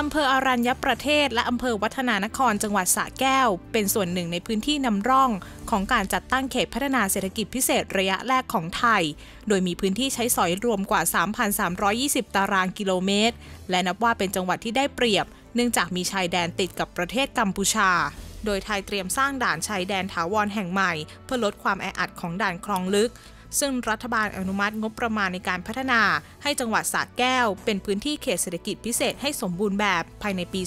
อำเภออารัญญประเทศ และอำเภอวัฒนานครจังหวัดสระแก้ว เป็นส่วนหนึ่งในพื้นที่นำร่อง ของการจัดตั้งเขตพัฒนาเศรษฐกิจพิเศษระยะแรกของไทย โดยมีพื้นที่ใช้สอยรวมกว่า 3,320 ตารางกิโลเมตร และนับว่าเป็นจังหวัดที่ได้เปรียบ เนื่องจากมีชายแดนติดกับประเทศกัมพูชา โดยไทยเตรียมสร้างด่านชายแดนถาวรแห่งใหม่ เพื่อลดความแออัดของด่านคลองลึก ซึ่งรัฐบาลอนุมัติงบประมาณในการพัฒนา ให้จังหวัดสระแก้ว เป็นพื้นที่เขตเศรษฐกิจพิเศษให้สมบูรณ์แบบภายในปี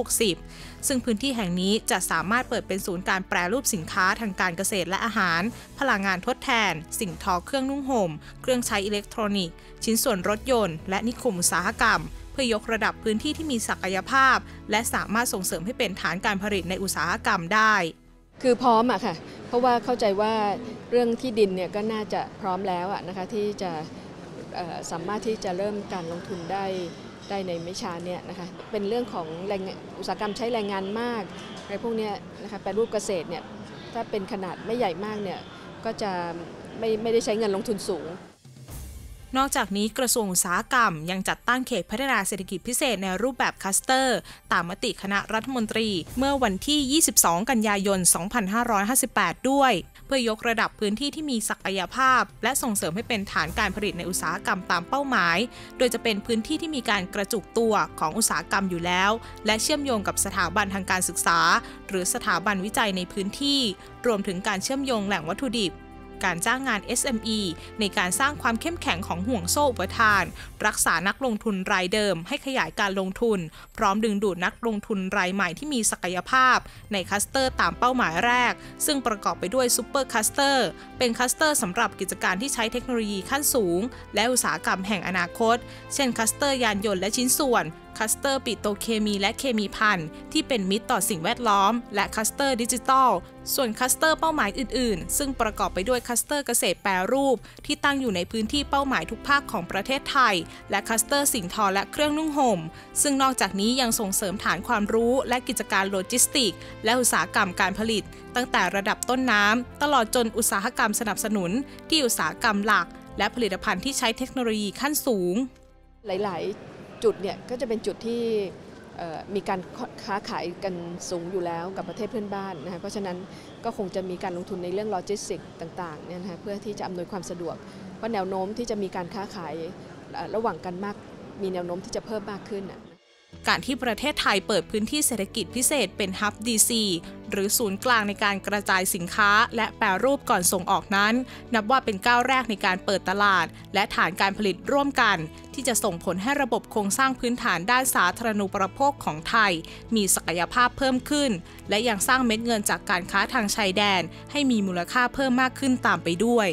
2560 ซึ่งพื้นที่แห่งนี้จะสามารถเปิดเป็นศูนย์การแปรรูปสินค้าทางการเกษตรและอาหาร พลังงานทดแทน สิ่งทอเครื่องนุ่งห่ม เครื่องใช้อิเล็กทรอนิกส์ ชิ้นส่วนรถยนต์ และนิคมอุตสาหกรรมเพื่อยกระดับพื้นที่ที่มีศักยภาพ และสามารถส่งเสริมให้เป็นฐานการผลิตในอุตสาหกรรมได้ คือพร้อมอะค่ะ เพราะว่าเข้าใจว่าเรื่องที่ดินเนี่ยก็น่าจะพร้อมแล้วอะนะคะที่จะสามารถที่จะเริ่มการลงทุนได้ได้ในไม่ช้าเนี่ยนะคะเป็นเรื่องของแรงอุตสาหกรรมใช้แรงงานมากอะไรพวกนี้นะคะแปรรูปเกษตรเนี่ยถ้าเป็นขนาดไม่ใหญ่มากเนี่ยก็จะไม่ไม่ได้ใช้เงินลงทุนสูง นอกจากนี้กระทรวงอุตสาหกรรม ยังจัดตั้งเขตพัฒนาเศรษฐกิจพิเศษในรูปแบบคัสเตอร์ ตามมติคณะรัฐมนตรี เมื่อวันที่ 22 กันยายน 2558 ด้วย เพื่อยกระดับพื้นที่ที่มีศักยภาพ และส่งเสริมให้เป็นฐานการผลิตในอุตสาหกรรมตามเป้าหมาย โดยจะเป็นพื้นที่ที่มีการกระจุกตัวของอุตสาหกรรมอยู่แล้ว และเชื่อมโยงกับสถาบันทางการศึกษา หรือสถาบันวิจัยในพื้นที่ รวมถึงการเชื่อมโยงแหล่งวัตถุดิบ การจ้างงาน SME ในการสร้างความเข้มแข็งของห่วงโซ่อุปทาน รักษานักลงทุนรายเดิม ให้ขยายการลงทุน พร้อมดึงดูดนักลงทุนรายใหม่ที่มีศักยภาพ ในคลัสเตอร์ตามเป้าหมายแรก ซึ่งประกอบไปด้วยซูเปอร์คลัสเตอร์เป็นคลัสเตอร์สำหรับกิจการที่ใช้เทคโนโลยีขั้นสูง และอุตสาหกรรมแห่งอนาคต เช่นคลัสเตอร์ยานยนต์และชิ้นส่วน คลัสเตอร์ปิโตรเคมีและเคมีภัณฑ์ที่เป็นมิตรต่อสิ่งแวดล้อม และคลัสเตอร์ดิจิทัล ส่วนคลัสเตอร์เป้าหมายอื่น ๆ ซึ่งประกอบไปด้วยคลัสเตอร์เกษตรแปรรูป ที่ตั้งอยู่ในพื้นที่เป้าหมายทุกภาคของประเทศไทย และคลัสเตอร์สิ่งทอและเครื่องนุ่งห่ม ซึ่งนอกจากนี้ยังส่งเสริมฐานความรู้ และกิจการโลจิสติกส์ และอุตสาหกรรมการผลิต ตั้งแต่ระดับต้นน้ำตลอดจนอุตสาหกรรมสนับสนุน ที่อุตสาหกรรมหลัก และผลิตภัณฑ์ที่ใช้เทคโนโลยีขั้นสูง หลาย ๆ จุดเนี่ยก็จะเป็นจุดที่มีการค้าขายกันสูงอยู่แล้วกับประเทศเพื่อนบ้านนะคะเพราะฉะนั้นก็คงจะมีการลงทุนในเรื่องโลจิสติกส์ต่างๆเนี่ยนะคะเพื่อที่จะอำนวยความสะดวก เพราะแนวโน้มที่จะมีการค้าขายระหว่างกันมาก มีแนวโน้มที่จะเพิ่มมากขึ้น การที่ประเทศไทยเปิดพื้นที่เศรษฐกิจพิเศษเป็นฮับ DC หรือศูนย์กลางในการกระจายสินค้า และแปรรูปก่อนส่งออกนั้น นับว่าเป็นก้าวแรกในการเปิดตลาด และฐานการผลิตร่วมกัน ที่จะส่งผลให้ระบบโครงสร้างพื้นฐานด้านสาธารณูปโภคของไทย มีศักยภาพเพิ่มขึ้น และยังสร้างเม็ดเงินจากการค้าทางชายแดน ให้มีมูลค่าเพิ่มมากขึ้นตามไปด้วย